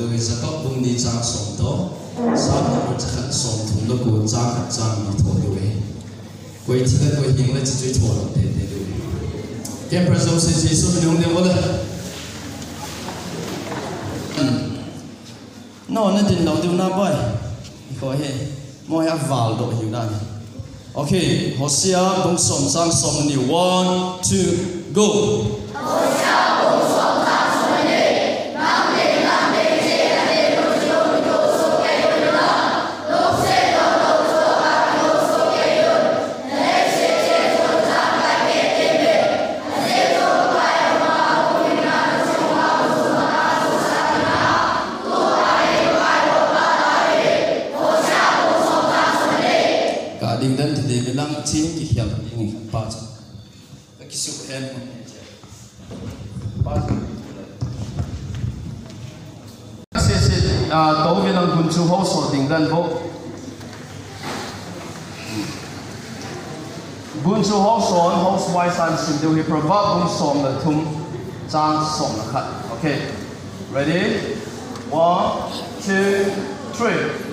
ด้วยสกับุญนี้จากสมโตสามารถจะขัดสมถุนละกูจากขัดจางมีโทด้วยกุยที่ละกุยหิงละจะจุยโทเด็ดเด็ดด้วยแกประสบสิ่งที่สุดยงเดียวเลยนอนนั่นดินเราดูน่าบ่อยขอให้มอยอักวาลดอกหิวได้โอเคฮอสเซียต้องสมสร้างสมนิว one two go ฮอสเซีย nhiều cả đình đến thì để lăng chiến thì hiểu những ba trăm cái sự em sẽ sẽ à tổ viên ông quân chú hậu sở đình đến bộ bun chu ho son ho swai san sim do hi prabha bun som la thum chang som la khat okay ready one two three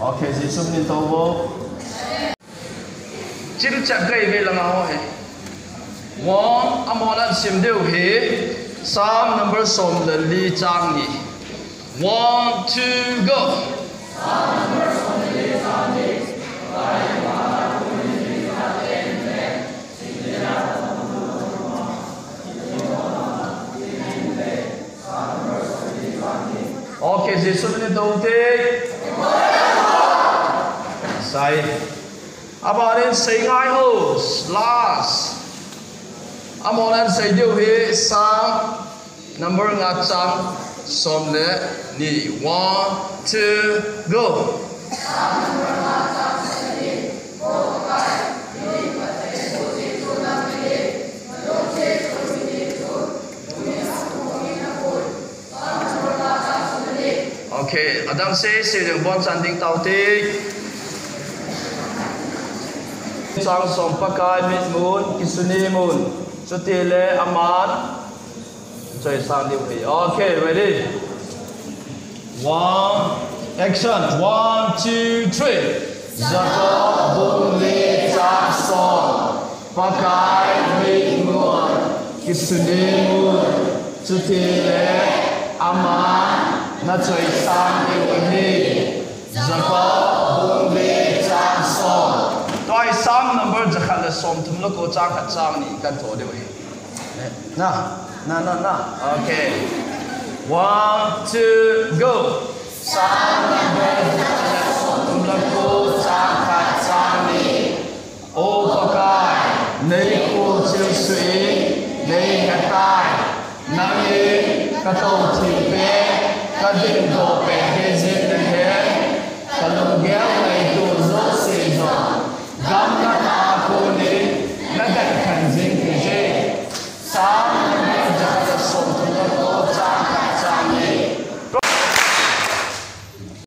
Okay, si sum ni to bo. Chir chak gai ve la ngao he. Wong amolan sim deu he. Sam number som le li chang ni. One, two, go. Sam number som le li chang ni. Okay, si sum ni to te. Sai. Amolan say ngai ho. Last. Amolan say deu he. Sam number nga chang som le ni. One, two, go. Okay, Adam say say the bon standing tau จังสมปกายมิมูลกิสุนีมูลสติเลอมานใจสามดิวโอเค ready one action one two three สักบุญลีจักสอนปกายมิมูลกิสุนีมูลสติเลอมานนัจใจสามดิวนี้สัก là som thum nó cô trang khát trang này căn thổ đều hết na na na na okay. one two go sáng là bên là som thum nó cô trang khát trang này ô bà cai nay cô chiêu suy nay cả tai nắng như cả tàu chìm về cả đêm đổ về